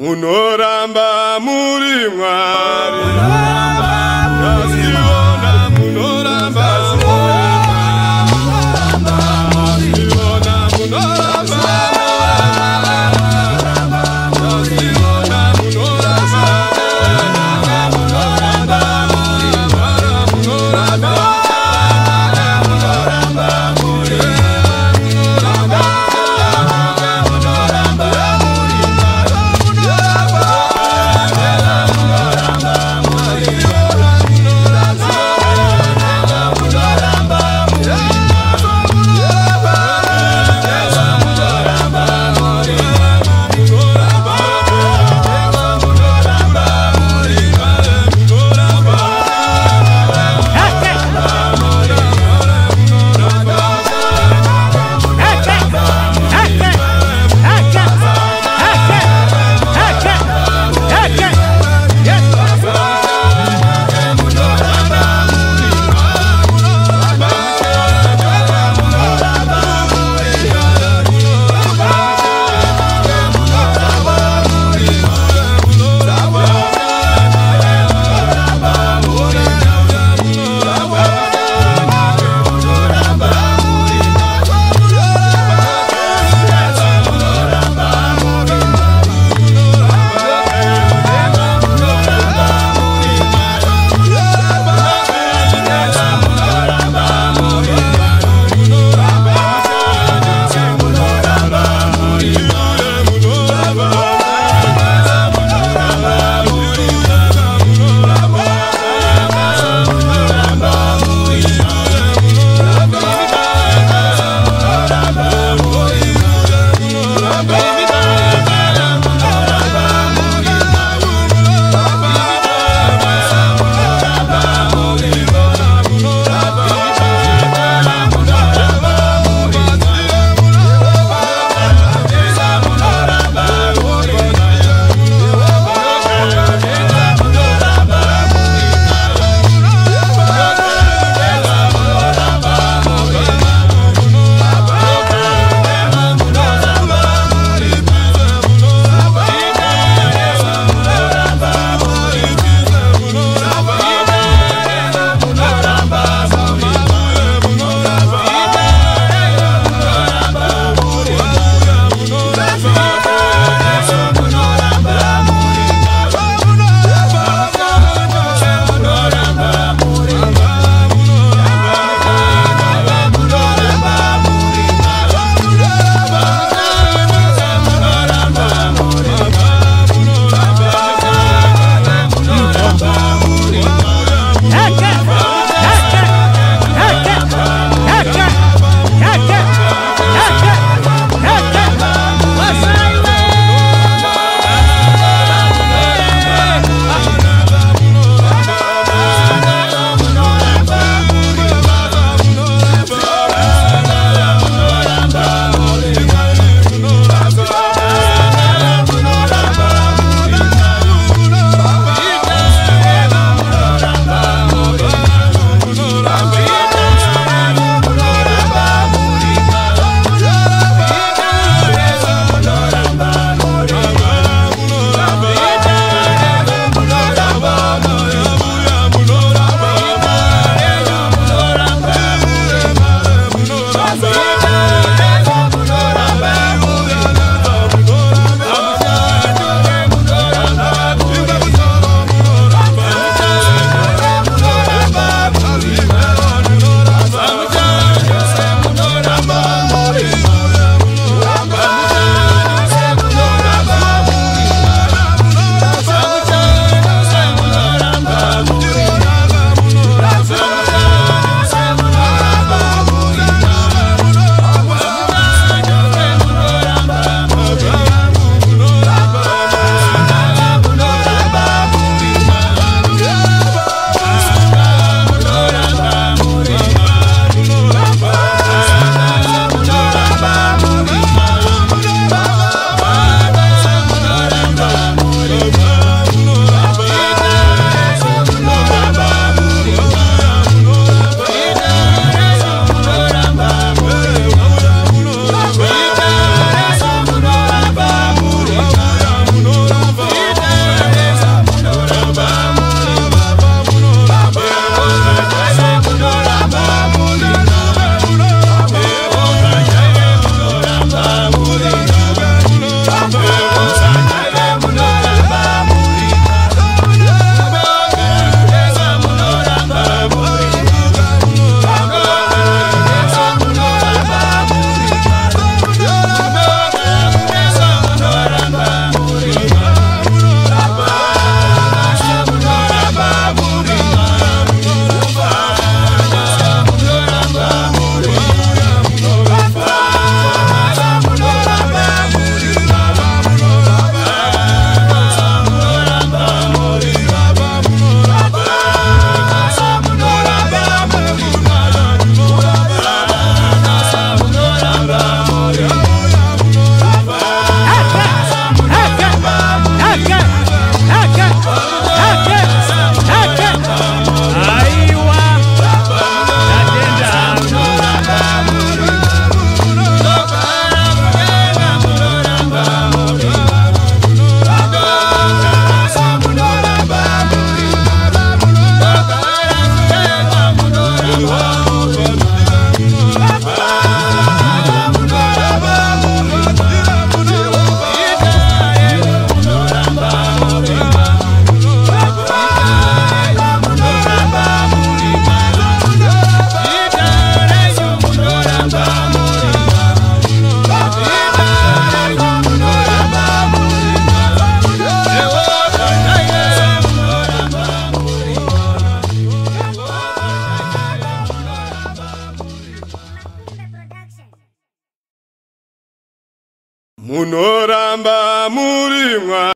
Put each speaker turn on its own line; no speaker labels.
munoramba muri mwari